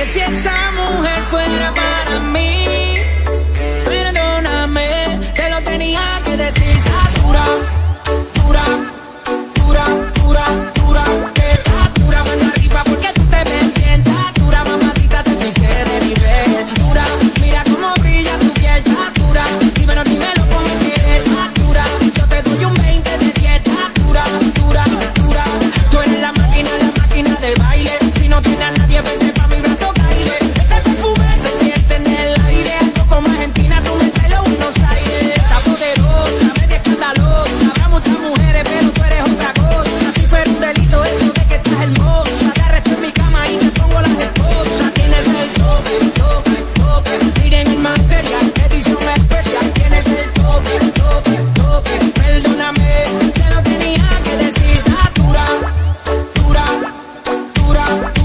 Que si esa mujer fuera para mí. Thank you.